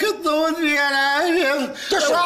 كنت ودي أنا تشرب